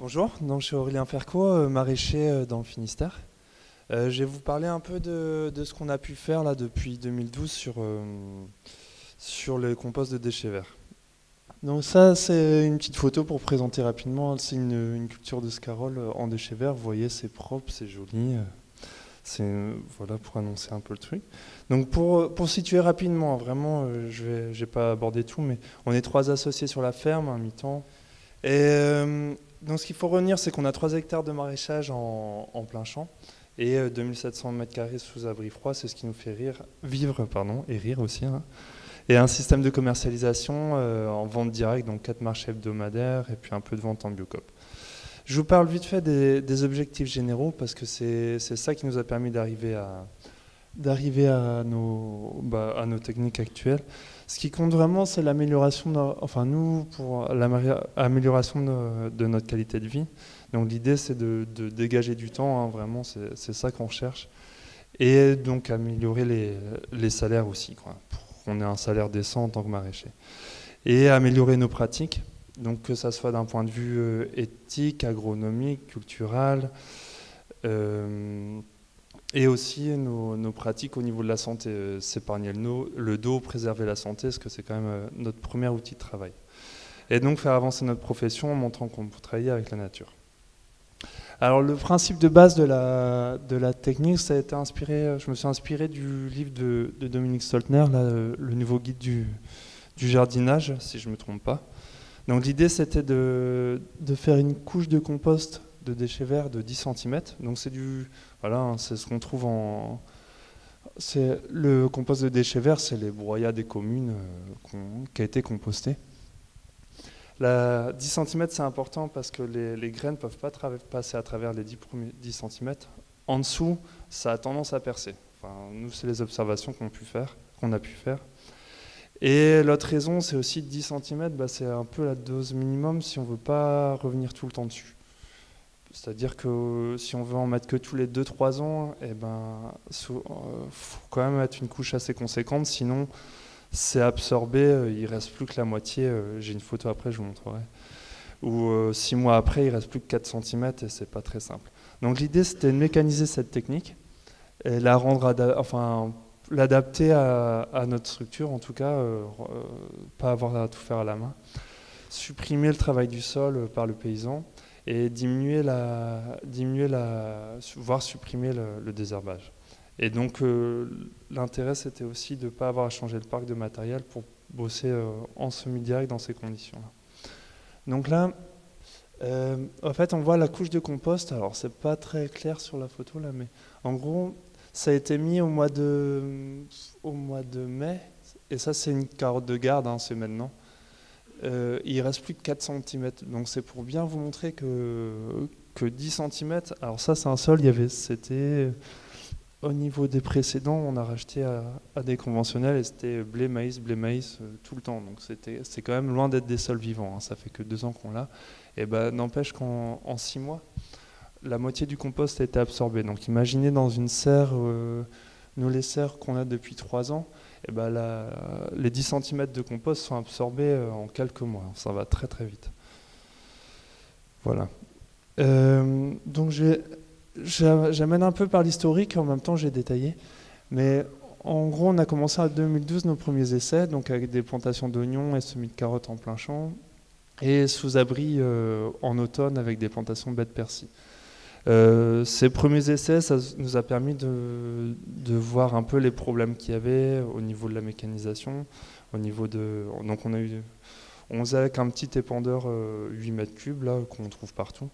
Bonjour, donc je suis Aurélien Ferco, euh, maraîcher euh, dans le Finistère. Euh, je vais vous parler un peu de, ce qu'on a pu faire là depuis 2012 sur, sur le compost de déchets verts. Donc ça c'est une petite photo pour présenter rapidement, c'est une, culture de scarole en déchets verts, vous voyez c'est propre, c'est joli, c'est voilà pour annoncer un peu le truc. Donc pour, situer rapidement, vraiment je vais pas aborder tout, mais on est trois associés sur la ferme, un mi-temps. Et donc ce qu'il faut retenir, c'est qu'on a 3 hectares de maraîchage en, plein champ et 2700 euh, m2 sous abri froid, c'est ce qui nous fait rire, vivre pardon, et rire aussi. Hein. Et un système de commercialisation euh, en vente directe, donc 4 marchés hebdomadaires et puis un peu de vente en biocop. Je vous parle vite fait des, objectifs généraux parce que c'est ça qui nous a permis d'arriver à, à bah, à nos techniques actuelles. Ce qui compte vraiment, c'est l'amélioration, enfin nous, pour l'amélioration de, notre qualité de vie. Donc l'idée, c'est de, dégager du temps, hein, vraiment, c'est ça qu'on cherche. Et donc améliorer les, les salaires aussi, quoi, pour qu'on ait un salaire décent en tant que maraîcher. Et améliorer nos pratiques, donc que ça soit d'un point de vue euh, éthique, agronomique, culturel. Euh, et aussi nos, pratiques au niveau de la santé, euh, s'épargner le, dos, préserver la santé, parce que c'est quand même euh, notre premier outil de travail. Et donc faire avancer notre profession en montrant qu'on peut travailler avec la nature. Alors le principe de base de la, technique, ça a été inspiré, euh, je me suis inspiré du livre de, Dominique Stoltner, le nouveau guide du, jardinage, si je ne me trompe pas. Donc l'idée c'était de faire une couche de compost de déchets verts de 10 cm. Donc c'est du voilà, hein, c'est ce qu'on trouve en c'est le compost de déchets verts, c'est les broyats des communes euh, qui a été composté. La 10 cm, c'est important parce que les, graines ne peuvent pas passer à travers les 10, 10 cm. En dessous, ça a tendance à percer. Nous, c'est les observations qu'on qu'on a pu faire. Et l'autre raison, c'est aussi 10 cm, bah, c'est un peu la dose minimum si on ne veut pas revenir tout le temps dessus. C'est-à-dire que si on veut en mettre que tous les 2-3 ans, il eh ben, faut quand même mettre une couche assez conséquente, sinon c'est absorbé, euh, il reste plus que la moitié. Euh, j'ai une photo après, je vous montrerai. Ou 6 euh, mois après, il reste plus que 4 cm et c'est pas très simple. Donc l'idée c'était de mécaniser cette technique et la rendre, enfin l'adapter à, notre structure, en tout cas, pas avoir à tout faire à la main. Supprimer le travail du sol par le paysan et diminuer la, diminuer la, voire supprimer le, désherbage. Et donc euh, l'intérêt c'était aussi de ne pas avoir à changer le parc de matériel pour bosser euh, en semi-direct dans ces conditions-là. Donc là, euh, en fait, on voit la couche de compost. Alors, c'est pas très clair sur la photo là, mais en gros, ça a été mis au mois de, au mois de mai. Et ça, c'est une carotte de garde, hein, c'est maintenant. Euh, il reste plus que 4 cm. Donc c'est pour bien vous montrer que, que 10 cm, alors ça c'est un sol, c'était au niveau des précédents, on a racheté à, des conventionnels et c'était blé, maïs, blé, maïs euh, tout le temps. Donc c'est quand même loin d'être des sols vivants. Hein. Ça fait que deux ans qu'on l'a. Et ben n'empêche qu'en en six mois, la moitié du compost a été absorbée. Donc imaginez dans une serre, euh, nous les serres qu'on a depuis trois ans, eh ben les 10 cm de compost sont absorbés euh, en quelques mois. Ça va très très vite. Voilà. Euh, donc j'amène un peu par l'historique, en même temps j'ai détaillé. Mais en gros, on a commencé en 2012 nos premiers essais, donc avec des plantations d'oignons et semis de carottes en plein champ, et sous abri euh, en automne avec des plantations de baies de persil. Euh, ces premiers essais, ça nous a permis de, voir un peu les problèmes qu'il y avait au niveau de la mécanisation. Donc on a eu, on faisait avec un petit épandeur 8 euh, mètres cubes là qu'on trouve partout.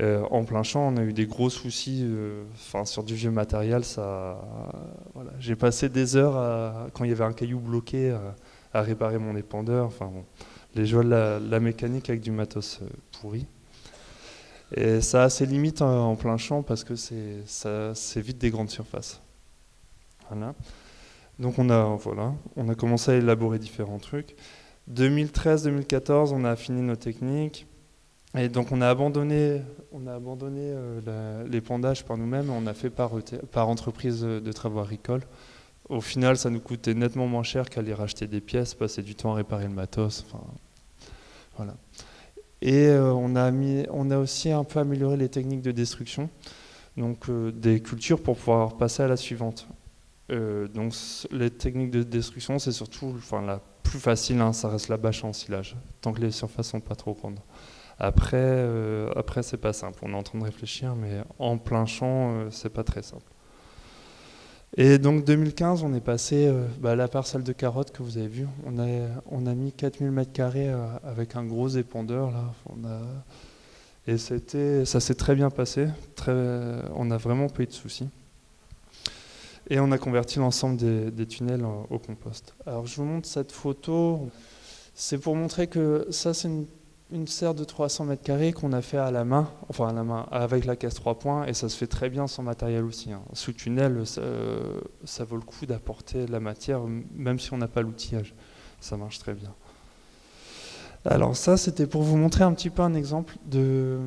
Euh, en plein champ, on a eu des gros soucis. Enfin, sur du vieux matériel, ça. Voilà. J'ai passé des heures quand il y avait un caillou bloqué à, réparer mon épandeur. Enfin, les joies de la mécanique avec du matos pourri. Et ça a ses limites en, plein champ parce que c'est vite des grandes surfaces. Voilà. Donc on a, voilà, on a commencé à élaborer différents trucs. 2013-2014, on a affiné nos techniques. Et donc on a abandonné, on a abandonné euh, l'épandage par nous-mêmes, on a fait par, par entreprise de travaux agricoles. Au final, ça nous coûtait nettement moins cher qu'aller racheter des pièces, passer du temps à réparer le matos. Enfin, voilà. Et on, a mis, on a aussi un peu amélioré les techniques de destruction, donc des cultures pour pouvoir passer à la suivante. donc les techniques de destruction, c'est surtout enfin, la plus facile, hein, ça reste la bâche en silage, tant que les surfaces sont pas trop grandes. Après, euh, après c'est pas simple. On est en train de réfléchir, mais en plein champ, euh, c'est pas très simple. Et donc 2015, on est passé euh, bah, la parcelle de carottes que vous avez vu. On a, on a mis 4000 m2 avec un gros épandeur là. On a, et ça s'est très bien passé. On n'a vraiment pas eu de soucis. Et on a converti l'ensemble des, des tunnels au compost. Alors je vous montre cette photo. C'est pour montrer que ça, c'est une une serre de 300 mètres carrés qu'on a fait à la main, enfin à la main, avec la caisse 3 points, et ça se fait très bien sans matériel aussi. Hein. Sous tunnel, ça, vaut le coup d'apporter la matière, même si on n'a pas l'outillage. Ça marche très bien. Alors ça, c'était pour vous montrer un petit peu un exemple de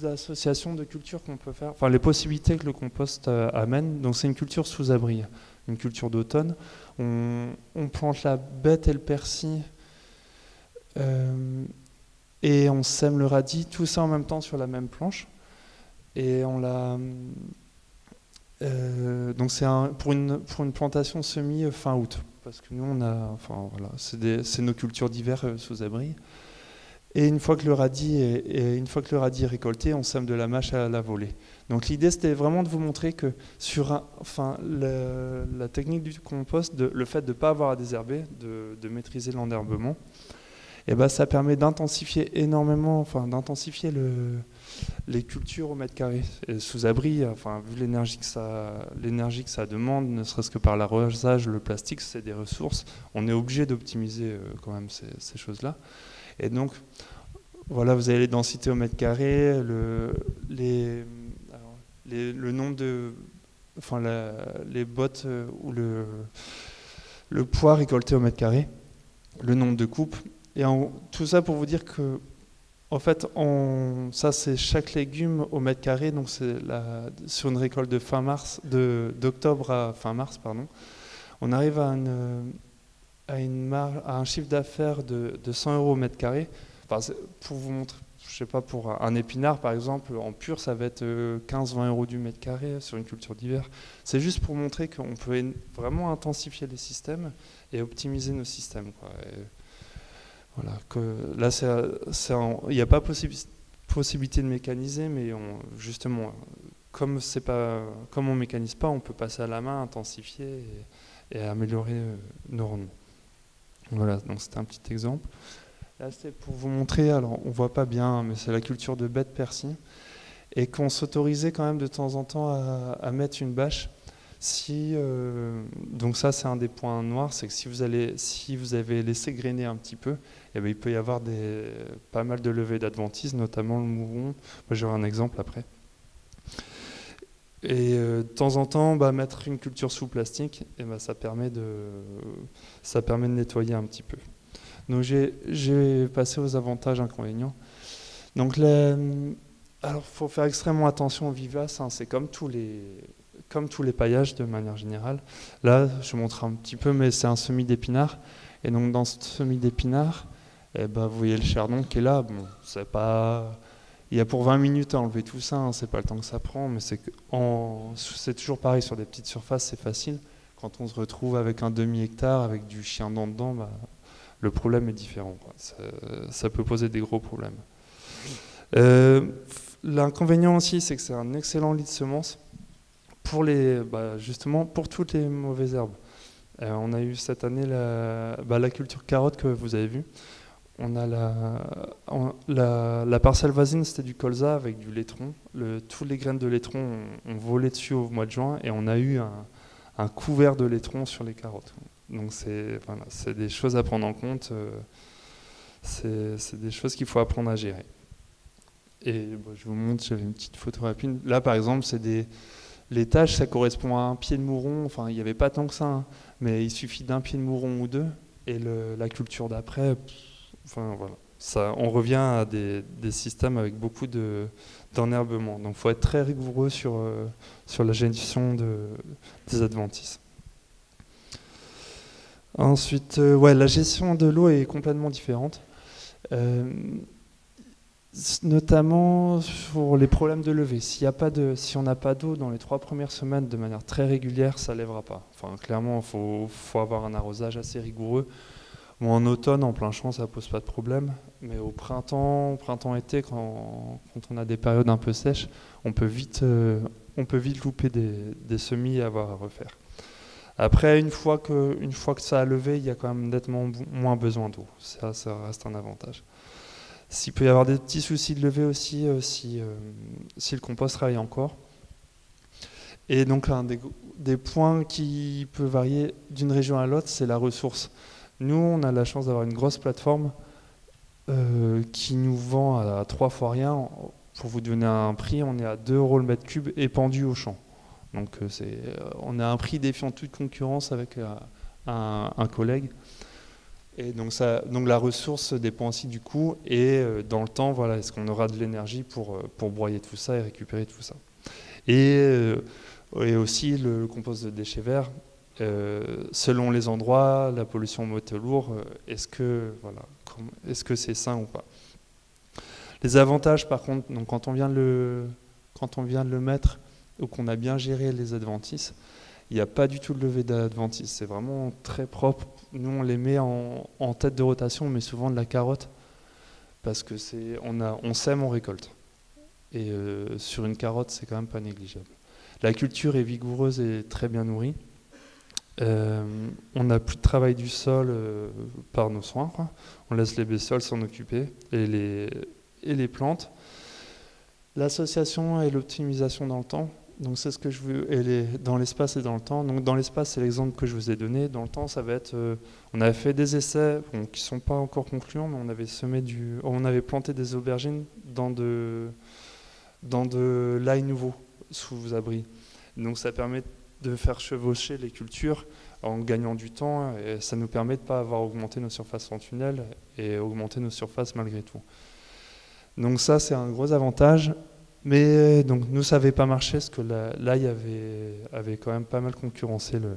d'association de culture qu'on peut faire, enfin les possibilités que le compost euh, amène. Donc c'est une culture sous abri, une culture d'automne. On, plante la bête et le persil. Euh, et on sème le radis, tout ça en même temps sur la même planche. Et on l'a. Euh, donc c'est pour, une, pour une plantation semi fin août. Parce que nous, on a. Enfin voilà, c'est nos cultures d'hiver euh, sous abri. Et une fois que le radis est, une fois que le radis récolté, on sème de la mâche à la volée. Donc l'idée, c'était vraiment de vous montrer que sur enfin, la technique du compost, le fait de ne pas avoir à désherber, de, de maîtriser l'enherbement, et eh ben, ça permet d'intensifier énormément, enfin d'intensifier le, les cultures au mètre carré. sous abri, enfin, vu l'énergie que, ça, demande, ne serait-ce que par l'arrosage, le plastique, c'est des ressources, on est obligé d'optimiser euh, quand même ces, choses-là. Et donc, voilà, vous avez les densités au mètre carré, le, nombre de. Enfin, les bottes euh, ou le poids récolté au mètre carré, le nombre de coupes et tout ça pour vous dire que, en fait, ça c'est chaque légume au mètre carré, donc c'est sur une récolte de fin mars, d'octobre à fin mars, pardon, on arrive à, un chiffre d'affaires de, de, 100 euros au mètre carré. Enfin, pour vous montrer, je sais pas, pour un épinard par exemple, en pur, ça va être 15-20 euh, euros du mètre carré sur une culture d'hiver. C'est juste pour montrer qu'on peut vraiment intensifier les systèmes et optimiser nos systèmes. Voilà, que là, il n'y a pas possibilité de mécaniser, mais justement, comme, pas, comme on ne mécanise pas, on peut passer à la main, intensifier et, améliorer euh, nos rendements. Voilà, donc c'était un petit exemple. Là, c'est pour vous montrer, alors on voit pas bien, mais c'est la culture de bête persil, et qu'on s'autorisait quand même de temps en temps à mettre une bâche euh, donc ça c'est un des points noirs, c'est que si vous, avez laissé grainer un petit peu, eh bien, il peut y avoir pas mal de levées d'adventices, notamment le mouron. J'aurai un exemple après. Et euh, de temps en temps, bah, mettre une culture sous plastique, eh ben, ça, permet de, nettoyer un petit peu. Donc j'ai passé aux avantages inconvénients. Donc alors faut faire extrêmement attention aux vivaces, hein. c'est comme tous les comme tous les paillages de manière générale. Là, je montre un petit peu, mais c'est un semis d'épinards. Et donc dans ce semis d'épinards, eh ben, vous voyez le chardon qui est là. Bon, c'est pas... Il y a pour 20 minutes à enlever tout ça, hein, c'est pas le temps que ça prend, mais c'est c'est toujours pareil sur des petites surfaces, c'est facile. Quand on se retrouve avec un demi-hectare, avec du chien dedans, bah, le problème est différent. Ça, peut poser des gros problèmes. Euh, l'inconvénient aussi, c'est que c'est un excellent lit de semences pour bah, justement pour toutes les mauvaises herbes. Euh, on a eu cette année la, bah, la, culture carotte que vous avez vu. On a la, parcelle voisine, c'était du colza avec du laitron. Le, tous les graines de laitron ont, volé dessus au mois de juin et on a eu un, couvert de laitron sur les carottes. Donc c'est des choses à prendre en compte. Euh, c'est des choses qu'il faut apprendre à gérer. Et je vous montre, j'avais une petite photo rapide. Là, par exemple, c'est des, les tâches, ça correspond à un pied de mouron. Enfin, il n'y avait pas tant que ça, hein. mais il suffit d'un pied de mouron ou deux. Et la culture d'après. Ça, on revient à des, systèmes avec beaucoup d'enherbement. Donc il faut être très rigoureux sur, euh, la gestion de, des adventices. Ensuite, euh, la gestion de l'eau est complètement différente. Euh, Notamment pour les problèmes de levée. S'il a pas si on n'a pas d'eau dans les trois premières semaines de manière très régulière, ça ne lèvera pas. Enfin, clairement, il faut, avoir un arrosage assez rigoureux. Ou en automne, en plein champ, ça pose pas de problème. Mais au printemps, printemps-été, quand, on a des périodes un peu sèches, on peut vite, euh, on peut vite louper des, semis et avoir à refaire. Après, une fois, que, ça a levé, il y a quand même nettement moins besoin d'eau. Ça reste un avantage. S'il peut y avoir des petits soucis de levée aussi, euh, si, euh, si, le compost travaille encore. Et donc, un des, points qui peut varier d'une région à l'autre, c'est la ressource. Nous, on a la chance d'avoir une grosse plateforme euh, qui nous vend à, trois fois rien. Pour vous donner un prix, on est à 2 euros le mètre cube épandu au champ. Donc, on a un prix défiant toute concurrence avec un collègue. Donc, la ressource dépend aussi du coût et euh, dans le temps, voilà, est-ce qu'on aura de l'énergie pour, euh, broyer tout ça et récupérer tout ça. Et, euh, aussi le compost de déchets verts, selon les endroits, la pollution métaux lourd, est-ce que voilà, est-ce que c'est sain ou pas Les avantages, par contre, donc quand on vient le, quand on vient de le mettre ou qu'on a bien géré les adventices, il n'y a pas du tout de levée d'adventice. C'est vraiment très propre nous, on les met en, tête de rotation, mais souvent de la carotte, parce que c'est, on, a, on sème, on récolte. Et euh, sur une carotte, c'est quand même pas négligeable. La culture est vigoureuse et très bien nourrie. Euh, on n'a plus de travail du sol euh, par nos soins. On laisse les bestioles s'en occuper et les, et les plantes. L'association et l'optimisation dans le temps, donc c'est ce que je veux, dans l'espace et dans le temps. Donc dans l'espace, c'est l'exemple que je vous ai donné. Dans le temps, ça va être, euh, on avait fait des essais qui ne sont pas encore concluants, mais on avait semé du, on avait planté des aubergines dans de, dans de l'ail nouveau sous abri. Donc ça permet de faire chevaucher les cultures en gagnant du temps et ça nous permet de pas avoir augmenté nos surfaces en tunnel et augmenter nos surfaces malgré tout. Donc ça, c'est un gros avantage. Mais donc nous, ça n'avait pas marché parce que là, il avait, quand même pas mal concurrencé le,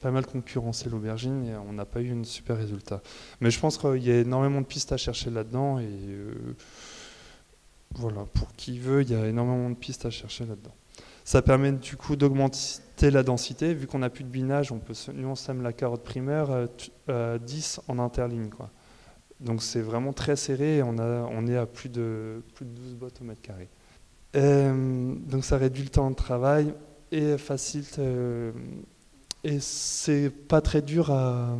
pas mal concurrencé l'aubergine et on n'a pas eu un super résultat. Mais je pense qu'il y a énormément de pistes à chercher là-dedans et euh, voilà, pour qui veut, il y a énormément de pistes à chercher là-dedans. Ça permet du coup d'augmenter la densité. Vu qu'on n'a plus de binage, on peut, nous sème la carotte primaire à 10 en interligne. Quoi. Donc c'est vraiment très serré et on, a, on est à plus de, plus de 12 bottes au mètre carré. Euh, donc ça réduit le temps de travail et facilite. Euh, et c'est pas très dur à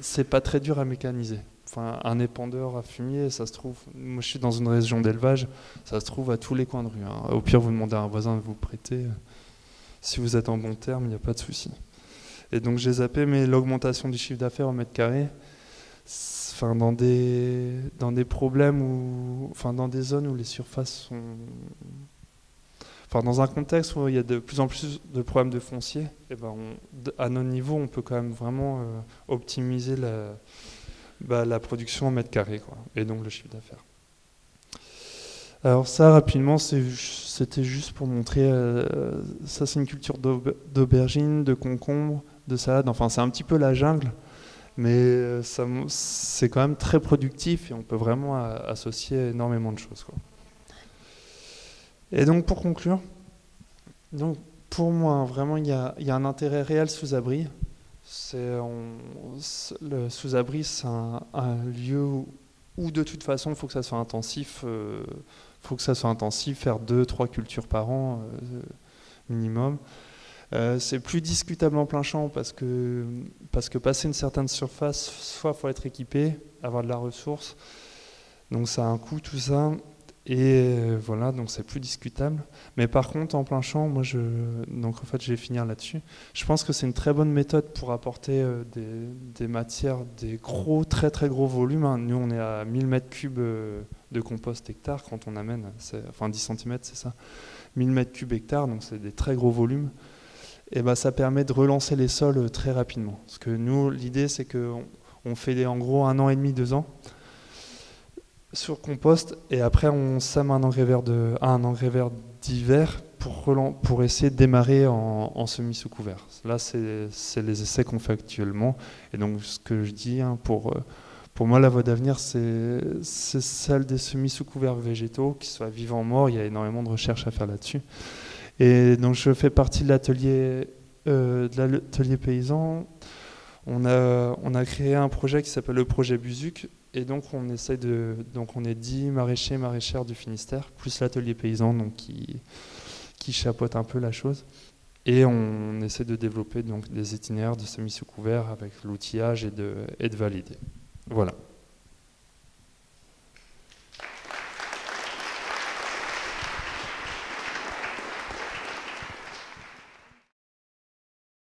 c'est pas très dur à mécaniser. Enfin, un épandeur à fumier, ça se trouve. Moi, je suis dans une région d'élevage, ça se trouve à tous les coins de rue. Hein. Au pire, vous demandez à un voisin de vous prêter. Si vous êtes en bon terme, il n'y a pas de souci. Et donc j'ai zappé, mais l'augmentation du chiffre d'affaires au mètre carré, dans, des, dans des problèmes ou enfin, dans des zones où les surfaces sont. Enfin, dans un contexte où il y a de plus en plus de problèmes de foncier, et eh ben à notre niveau, on peut quand même vraiment euh, optimiser la, bah, la production en mètre carré, quoi, et donc le chiffre d'affaires. Alors ça, rapidement, c'était juste pour montrer, euh, ça c'est une culture d'aubergine, de concombre, de salade, enfin c'est un petit peu la jungle mais euh, c'est quand même très productif et on peut vraiment associer énormément de choses. Et donc pour conclure, donc pour moi vraiment il y a, y a, un intérêt réel sous abri. le sous abri c'est un, lieu où, de toute façon il faut que ça soit intensif. Euh, faut que ça soit intensif, faire deux, trois cultures par an euh, minimum. Euh, c'est plus discutable en plein champ parce que, parce que passer une certaine surface, soit il faut être équipé, avoir de la ressource, donc ça a un coût tout ça, et euh, voilà, donc c'est plus discutable. Mais par contre, en plein champ, moi je, donc en fait je vais finir là-dessus. Je pense que c'est une très bonne méthode pour apporter euh, des, matières, des gros, très très gros volumes. Hein. Nous on est à 1000 mètres cubes de compost hectare quand on amène, enfin 10 cm c'est ça, 1000 mètres cubes hectare, donc c'est des très gros volumes et ben, ça permet de relancer les sols euh, très rapidement. Parce que nous, l'idée, c'est qu'on on fait en gros un an et demi, deux ans sur compost, et après on sème un engrais vert de, engrais vert d'hiver pour, pour essayer de démarrer en, en semis sous couvert. Là, c'est les essais qu'on fait actuellement. Et donc, ce que je dis, hein, pour, euh, Pour moi, la voie d'avenir, c'est celle des semis sous couverts végétaux, qu'ils soient vivants ou morts. Il y a énormément de recherches à faire là-dessus. Et donc, je fais partie de l'atelier euh, de l'atelier paysan. On a, on a créé un projet qui s'appelle le projet Buzuc. Et donc, on essaie de. Donc, on est 10 maraîchers, maraîchères du Finistère, plus l'atelier paysan, donc qui, qui chapeaute un peu la chose. Et on essaie de développer donc des itinéraires de semis sous couvert avec l'outillage et de, et de valider. Voilà.